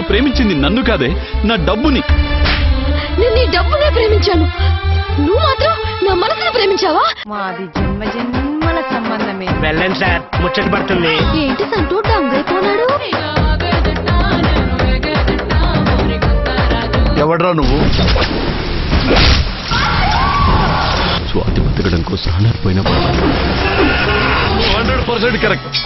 నువ్వు ప్రేమించింది నన్ను కాదే నా డబ్బుని. నేను నీ డబ్బునే ప్రేమించాను. నువ్వు మాత్రం నా మనసును ప్రేమించావా? మాది జన్మ జన్మల సంబంధమే. వెళ్ళండి సార్ ముచ్చట పడుతుంది. ఏంటి సంటూ డంగైపోనాడు ఎవడ్రా నువ్వు? స్వాతి బతకడం కోసం ప్రాణాలు పోయినా హండ్రెడ్ పర్సెంట్ కరెక్ట్.